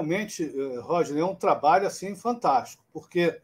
realmente, eh, Roger, é um trabalho assim fantástico, porque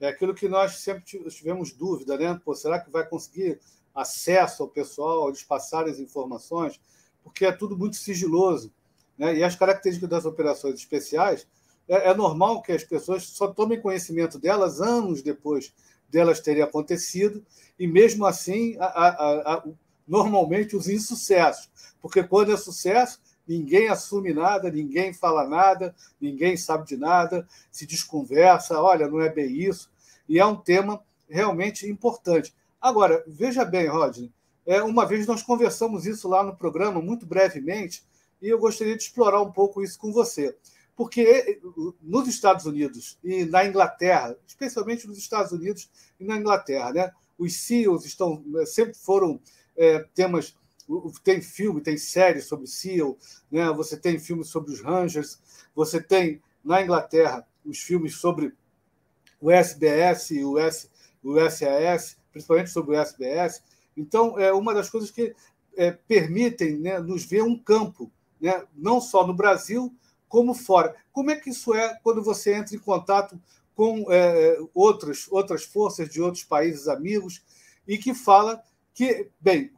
é aquilo que nós sempre tivemos dúvida, né? Pô, será que vai conseguir acesso ao pessoal, eles passarem as informações? Porque é tudo muito sigiloso. Né? E as características das operações especiais, é, é normal que as pessoas só tomem conhecimento delas anos depois delas terem acontecido, e mesmo assim, a, a, a, normalmente os insucessos, porque quando é sucesso, ninguém assume nada, ninguém fala nada, ninguém sabe de nada, se desconversa, olha, não é bem isso, e é um tema realmente importante. Agora, veja bem, Rodney, é, uma vez nós conversamos isso lá no programa, muito brevemente, e eu gostaria de explorar um pouco isso com você. Porque é, nos Estados Unidos e na Inglaterra, especialmente nos Estados Unidos e na Inglaterra, né, os SEALs estão, sempre foram é, temas tem filme, tem série sobre SEAL, né? você tem filmes sobre os Rangers, você tem na Inglaterra os filmes sobre o SBS e o, S, o SAS, principalmente sobre o SBS. Então, é uma das coisas que é, permitem né, nos ver um campo, né, não só no Brasil, como fora. Como é que isso é quando você entra em contato com é, outras, outras forças de outros países amigos e que fala que, bem,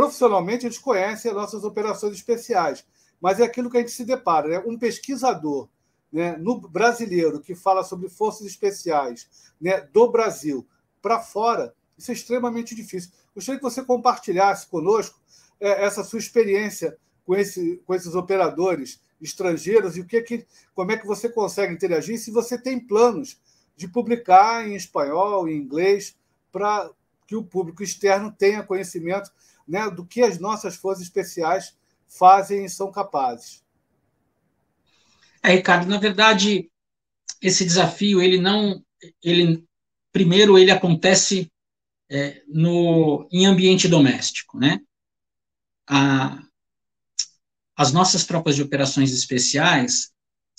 Profissionalmente, eles conhecem as nossas operações especiais, mas é aquilo que a gente se depara. Né? Um pesquisador né, no brasileiro que fala sobre forças especiais né, do Brasil para fora, isso é extremamente difícil. Gostaria que você compartilhasse conosco é, essa sua experiência com, esse, com esses operadores estrangeiros e o que, que como é que você consegue interagir se você tem planos de publicar em espanhol, em inglês, para que o público externo tenha conhecimento né, do que as nossas forças especiais fazem e são capazes. É, Ricardo, na verdade, esse desafio, ele não, ele primeiro ele acontece é, no em ambiente doméstico, né? A, as nossas tropas de operações especiais,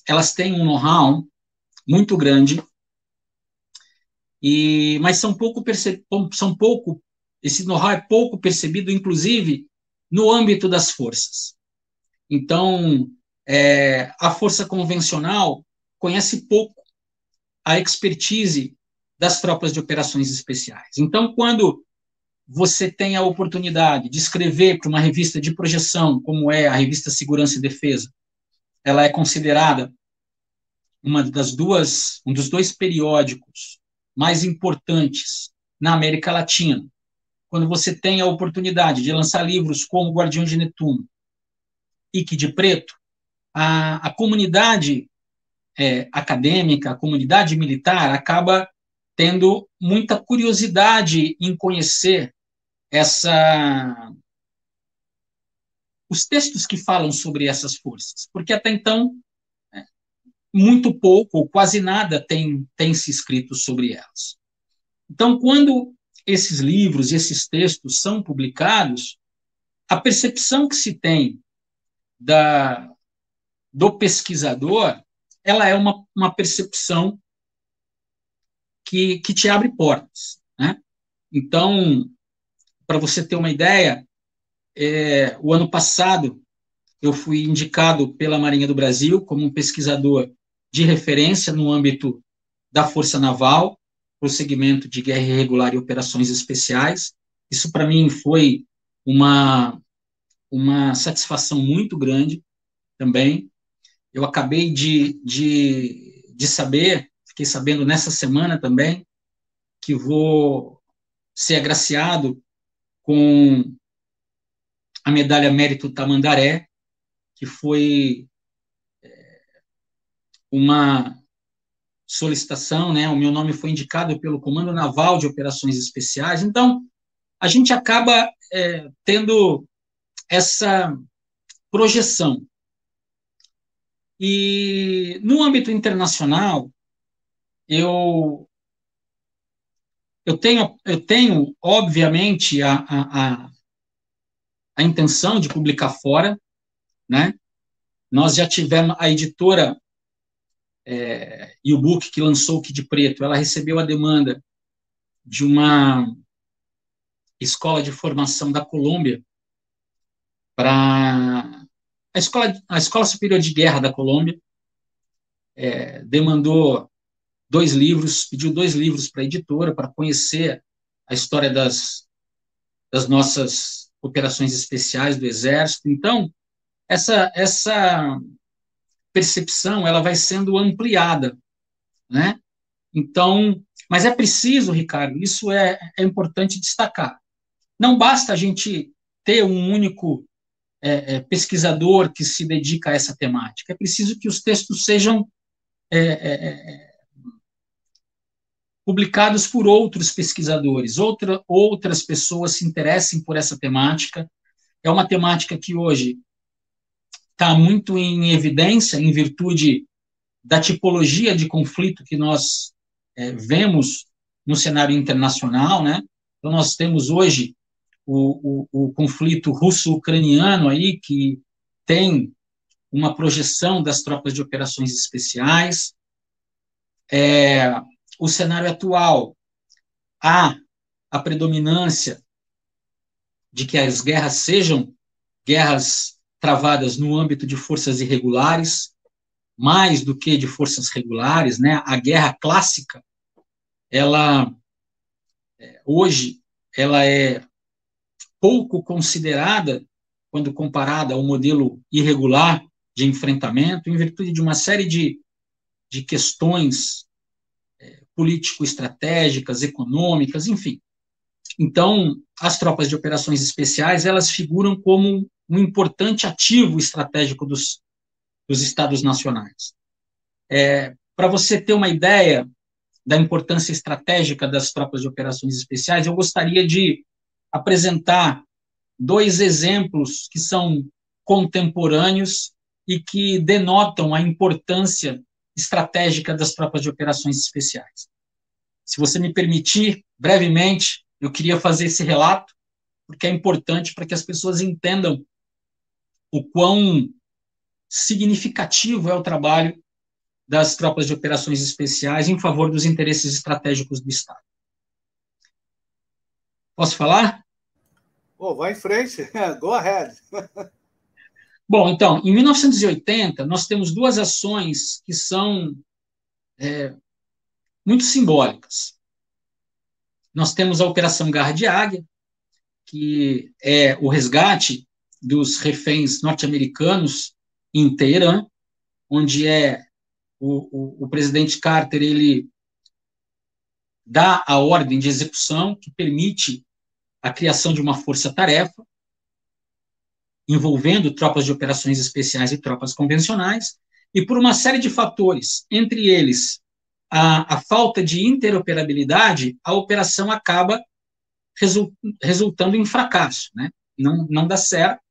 elas têm um know-how muito grande e mas são pouco são pouco esse know-how é pouco percebido, inclusive, no âmbito das forças. Então, é, a força convencional conhece pouco a expertise das tropas de operações especiais. Então, quando você tem a oportunidade de escrever para uma revista de projeção, como é a revista Segurança e Defesa, ela é considerada uma das duas, um dos dois periódicos mais importantes na América Latina quando você tem a oportunidade de lançar livros como Guardião de Netuno e que de Preto, a, a comunidade é, acadêmica, a comunidade militar acaba tendo muita curiosidade em conhecer essa os textos que falam sobre essas forças, porque até então é, muito pouco ou quase nada tem, tem se escrito sobre elas. Então, quando esses livros e esses textos são publicados, a percepção que se tem da, do pesquisador, ela é uma, uma percepção que, que te abre portas. Né? Então, para você ter uma ideia, é, o ano passado eu fui indicado pela Marinha do Brasil como um pesquisador de referência no âmbito da Força Naval, para o segmento de guerra irregular e operações especiais. Isso, para mim, foi uma, uma satisfação muito grande também. Eu acabei de, de, de saber, fiquei sabendo nessa semana também, que vou ser agraciado com a medalha Mérito Tamandaré, que foi é, uma solicitação, né? O meu nome foi indicado pelo Comando Naval de Operações Especiais. Então, a gente acaba é, tendo essa projeção. E no âmbito internacional, eu eu tenho, eu tenho obviamente, a, a, a, a intenção de publicar fora, né? Nós já tivemos a editora é, e o book que lançou o Kid Preto, ela recebeu a demanda de uma escola de formação da Colômbia para a escola, a escola Superior de Guerra da Colômbia é, demandou dois livros, pediu dois livros para a editora para conhecer a história das, das nossas operações especiais do Exército. Então, essa, essa percepção ela vai sendo ampliada, né? Então, mas é preciso, Ricardo, isso é, é importante destacar. Não basta a gente ter um único é, é, pesquisador que se dedica a essa temática. É preciso que os textos sejam é, é, é publicados por outros pesquisadores, outra, outras pessoas se interessem por essa temática. É uma temática que hoje está muito em evidência em virtude da tipologia de conflito que nós é, vemos no cenário internacional, né? Então nós temos hoje o, o, o conflito russo-ucraniano aí que tem uma projeção das tropas de operações especiais. É, o cenário atual há a predominância de que as guerras sejam guerras travadas no âmbito de forças irregulares, mais do que de forças regulares, né? A guerra clássica, ela é, hoje ela é pouco considerada quando comparada ao modelo irregular de enfrentamento, em virtude de uma série de, de questões político-estratégicas, econômicas, enfim. Então, as tropas de operações especiais, elas figuram como um importante ativo estratégico dos, dos Estados nacionais. É, Para você ter uma ideia da importância estratégica das tropas de operações especiais, eu gostaria de apresentar dois exemplos que são contemporâneos e que denotam a importância estratégica das tropas de operações especiais. Se você me permitir, brevemente, eu queria fazer esse relato, porque é importante para que as pessoas entendam o quão significativo é o trabalho das tropas de operações especiais em favor dos interesses estratégicos do Estado. Posso falar? Oh, vai em frente, go ahead. Bom, então, em 1980, nós temos duas ações que são é, muito simbólicas. Nós temos a Operação Garra de Águia, que é o resgate dos reféns norte-americanos em Teherã, onde é o, o, o presidente Carter ele dá a ordem de execução que permite a criação de uma força-tarefa envolvendo tropas de operações especiais e tropas convencionais, e por uma série de fatores, entre eles a, a falta de interoperabilidade, a operação acaba result, resultando em fracasso, né? Não, não dá certo,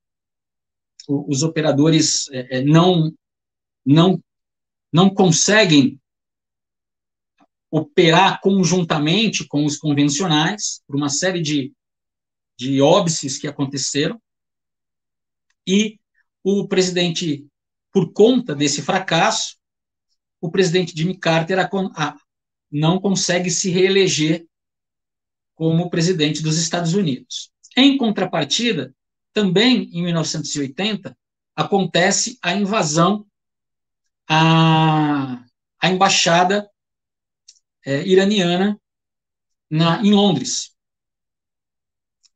os operadores é, é, não, não, não conseguem operar conjuntamente com os convencionais, por uma série de, de óbices que aconteceram, e o presidente, por conta desse fracasso, o presidente Jimmy Carter a, a, não consegue se reeleger como presidente dos Estados Unidos. Em contrapartida, também em 1980, acontece a invasão à, à embaixada é, iraniana na, em Londres.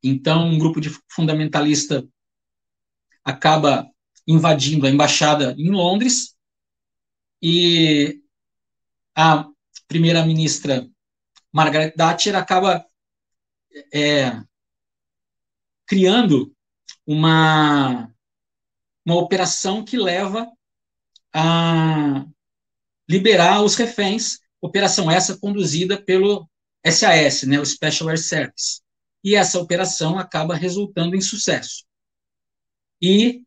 Então, um grupo de fundamentalista acaba invadindo a embaixada em Londres e a primeira-ministra Margaret Thatcher acaba é, criando uma, uma operação que leva a liberar os reféns, operação essa conduzida pelo SAS, né, o Special Air Service. E essa operação acaba resultando em sucesso. E,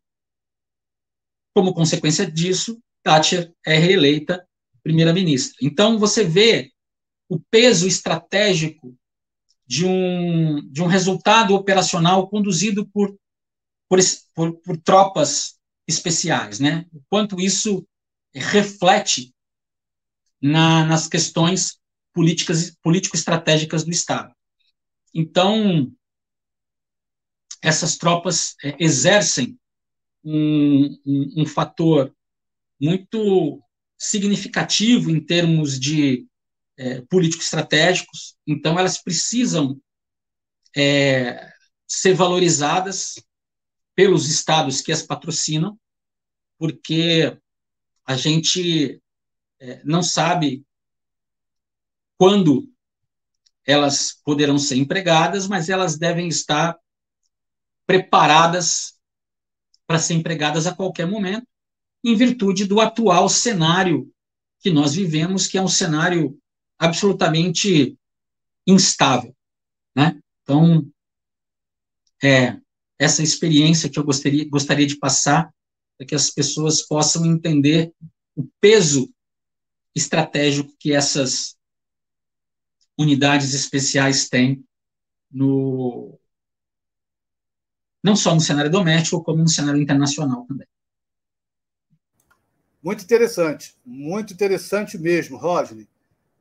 como consequência disso, Thatcher é reeleita primeira-ministra. Então, você vê o peso estratégico de um, de um resultado operacional conduzido por, por, por, por tropas especiais, né? O quanto isso reflete na, nas questões políticas político-estratégicas do Estado. Então, essas tropas é, exercem um, um, um, fator muito significativo em termos de é, político-estratégicos, então elas precisam é, ser valorizadas pelos estados que as patrocinam, porque a gente é, não sabe quando elas poderão ser empregadas, mas elas devem estar preparadas para ser empregadas a qualquer momento, em virtude do atual cenário que nós vivemos, que é um cenário absolutamente instável, né? Então, é essa experiência que eu gostaria, gostaria de passar para que as pessoas possam entender o peso estratégico que essas unidades especiais têm no não só no cenário doméstico, como no cenário internacional também. Muito interessante, muito interessante mesmo, Rodney.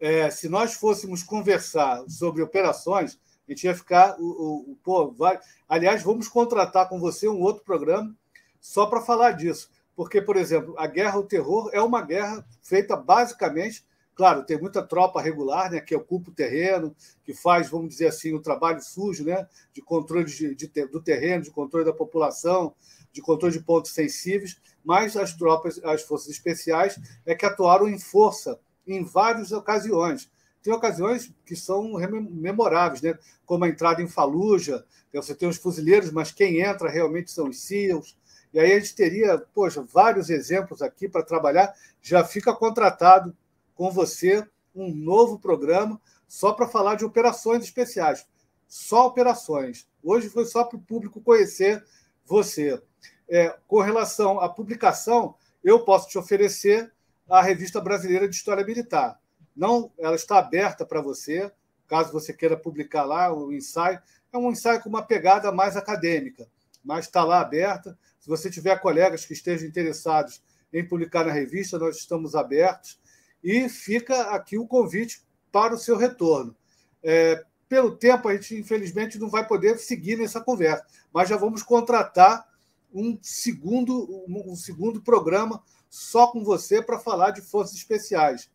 É, se nós fôssemos conversar sobre operações, a gente ia ficar. O, o, pô, vai... Aliás, vamos contratar com você um outro programa só para falar disso. Porque, por exemplo, a guerra ao terror é uma guerra feita basicamente Claro, tem muita tropa regular, né, que ocupa o terreno, que faz, vamos dizer assim, o trabalho sujo, né, de controle de, de, do terreno, de controle da população, de controle de pontos sensíveis, mas as tropas, as forças especiais, é que atuaram em força em várias ocasiões. Tem ocasiões que são memoráveis, né? como a entrada em Faluja, você tem os fuzileiros, mas quem entra realmente são os SEALs. E aí a gente teria, poxa, vários exemplos aqui para trabalhar. Já fica contratado com você um novo programa só para falar de operações especiais. Só operações. Hoje foi só para o público conhecer você. É, com relação à publicação, eu posso te oferecer a Revista Brasileira de História Militar. Não, ela está aberta para você, caso você queira publicar lá o um ensaio. É um ensaio com uma pegada mais acadêmica, mas está lá aberta. Se você tiver colegas que estejam interessados em publicar na revista, nós estamos abertos. E fica aqui o convite para o seu retorno. É, pelo tempo, a gente, infelizmente, não vai poder seguir nessa conversa, mas já vamos contratar um segundo, um segundo programa só com você para falar de forças especiais.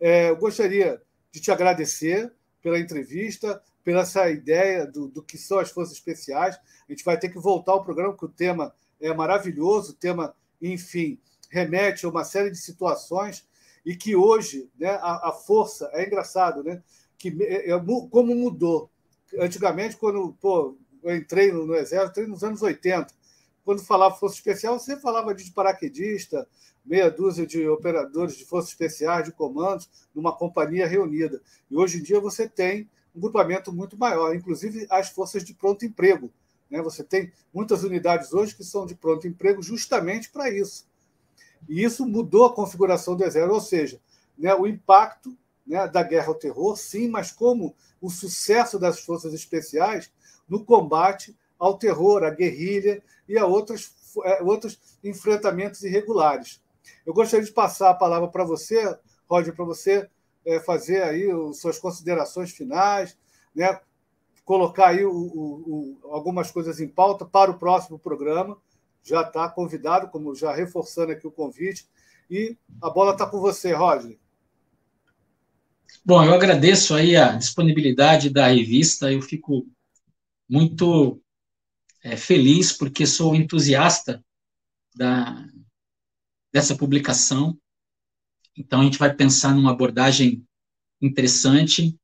É, eu gostaria de te agradecer pela entrevista, pela essa ideia do, do que são as forças especiais. A gente vai ter que voltar ao programa, porque o tema é maravilhoso, o tema, enfim, remete a uma série de situações e que hoje né, a, a força é engraçado, né? Que é, é, como mudou. Antigamente, quando pô, eu entrei no, no Exército, entrei nos anos 80. Quando falava Força Especial, você falava de paraquedista, meia dúzia de operadores de forças especiais, de comandos, numa companhia reunida. E hoje em dia você tem um grupamento muito maior, inclusive as forças de pronto emprego. Né? Você tem muitas unidades hoje que são de pronto emprego justamente para isso. E isso mudou a configuração do Exército, ou seja, né, o impacto né, da guerra ao terror, sim, mas como o sucesso das forças especiais no combate ao terror, à guerrilha e a outros, é, outros enfrentamentos irregulares. Eu gostaria de passar a palavra para você, Roger, para você é, fazer aí suas considerações finais, né, colocar aí o, o, o, algumas coisas em pauta para o próximo programa já está convidado, como já reforçando aqui o convite. E a bola está com você, Roger. Bom, eu agradeço aí a disponibilidade da revista. Eu fico muito é, feliz porque sou entusiasta da, dessa publicação. Então a gente vai pensar numa abordagem interessante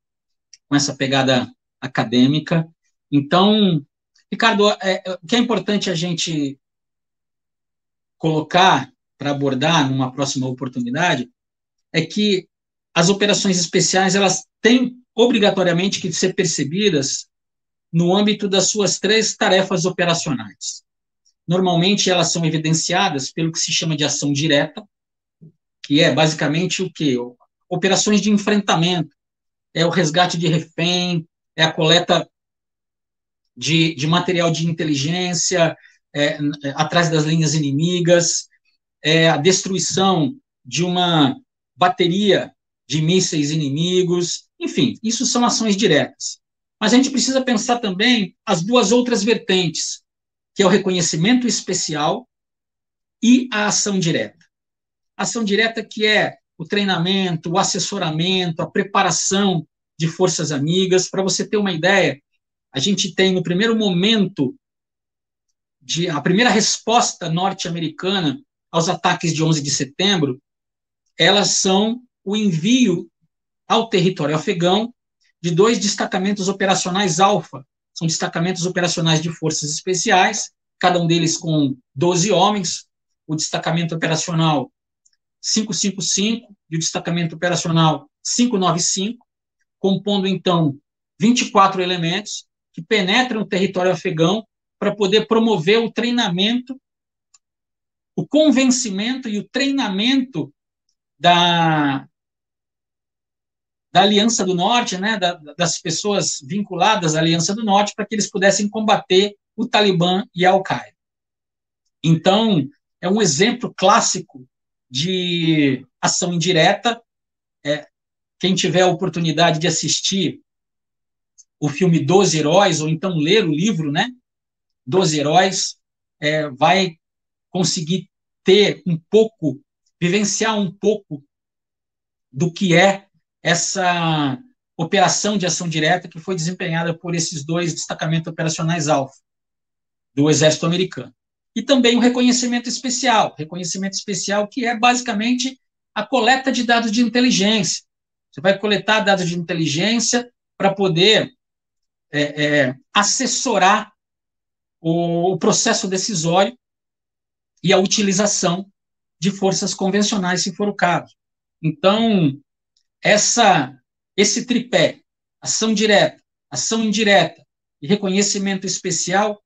com essa pegada acadêmica. Então, Ricardo, é, é o que é importante a gente colocar para abordar numa próxima oportunidade é que as operações especiais elas têm obrigatoriamente que ser percebidas no âmbito das suas três tarefas operacionais. Normalmente elas são evidenciadas pelo que se chama de ação direta, que é basicamente o que operações de enfrentamento, é o resgate de refém, é a coleta de, de material de inteligência, é, atrás das linhas inimigas, é, a destruição de uma bateria de mísseis inimigos, enfim, isso são ações diretas. Mas a gente precisa pensar também as duas outras vertentes, que é o reconhecimento especial e a ação direta. A ação direta que é o treinamento, o assessoramento, a preparação de forças amigas. Para você ter uma ideia, a gente tem no primeiro momento de a primeira resposta norte-americana aos ataques de 11 de setembro, elas são o envio ao território afegão de dois destacamentos operacionais alfa. São destacamentos operacionais de forças especiais, cada um deles com 12 homens. O destacamento operacional 555 e o destacamento operacional 595, compondo então 24 elementos que penetram o território afegão para poder promover o treinamento, o convencimento e o treinamento da, da Aliança do Norte, né, da, das pessoas vinculadas à Aliança do Norte, para que eles pudessem combater o Talibã e a Al-Qaeda. Então, é um exemplo clássico de ação indireta. É, quem tiver a oportunidade de assistir o filme Doze Heróis, ou então ler o livro, né, Doze Heróis, é, vai conseguir ter um pouco, vivenciar um pouco do que é essa operação de ação direta que foi desempenhada por esses dois destacamentos operacionais alfa do Exército Americano. E também o reconhecimento especial, reconhecimento especial que é basicamente a coleta de dados de inteligência. Você vai coletar dados de inteligência para poder é, é, assessorar o, o processo decisório e a utilização de forças convencionais, se for o caso. Então, essa, esse tripé, ação direta, ação indireta e reconhecimento especial,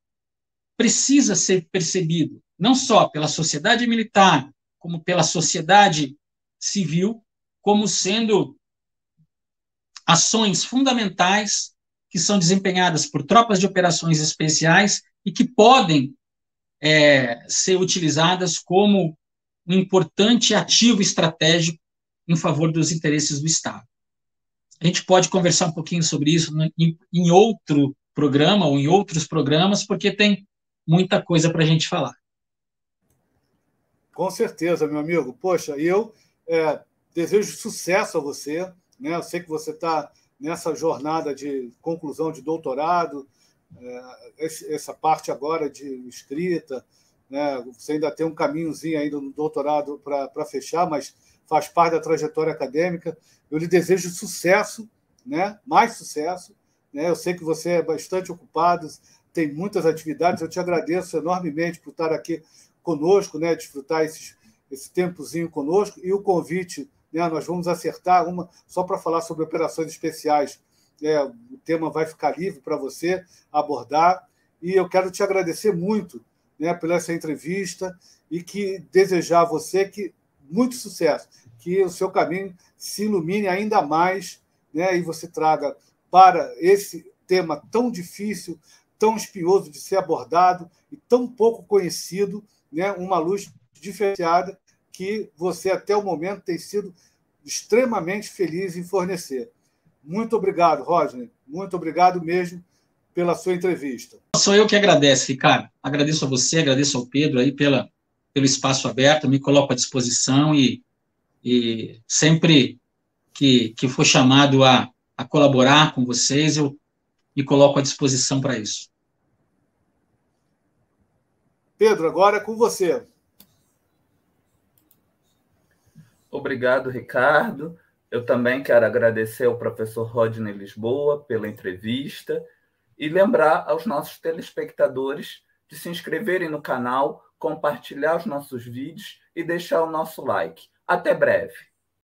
precisa ser percebido não só pela sociedade militar, como pela sociedade civil, como sendo ações fundamentais que são desempenhadas por tropas de operações especiais e que podem é, ser utilizadas como um importante ativo estratégico em favor dos interesses do Estado. A gente pode conversar um pouquinho sobre isso em, outro programa ou em outros programas, porque tem muita coisa para a gente falar. Com certeza, meu amigo. Poxa, eu é, desejo sucesso a você. Né? Eu sei que você está nessa jornada de conclusão de doutorado, é, essa parte agora de escrita, né? você ainda tem um caminhozinho ainda no doutorado para fechar, mas faz parte da trajetória acadêmica. Eu lhe desejo sucesso, né? mais sucesso. Né? Eu sei que você é bastante ocupado, tem muitas atividades. Eu te agradeço enormemente por estar aqui conosco, né? desfrutar esses, esse tempozinho conosco e o convite né? Nós vamos acertar uma só para falar sobre operações especiais. É, o tema vai ficar livre para você abordar. E eu quero te agradecer muito né, pela essa entrevista e que desejar a você que muito sucesso, que o seu caminho se ilumine ainda mais né, e você traga para esse tema tão difícil, tão espinhoso de ser abordado e tão pouco conhecido, né, uma luz diferenciada que você, até o momento, tem sido extremamente feliz em fornecer. Muito obrigado, Rodney. Muito obrigado mesmo pela sua entrevista. Sou eu que agradeço, Ricardo. Agradeço a você, agradeço ao Pedro aí pela, pelo espaço aberto, me coloco à disposição e, e sempre que, que for chamado a, a colaborar com vocês, eu me coloco à disposição para isso. Pedro, agora é com você. Obrigado, Ricardo. Eu também quero agradecer ao professor Rodney Lisboa pela entrevista e lembrar aos nossos telespectadores de se inscreverem no canal, compartilhar os nossos vídeos e deixar o nosso like. Até breve!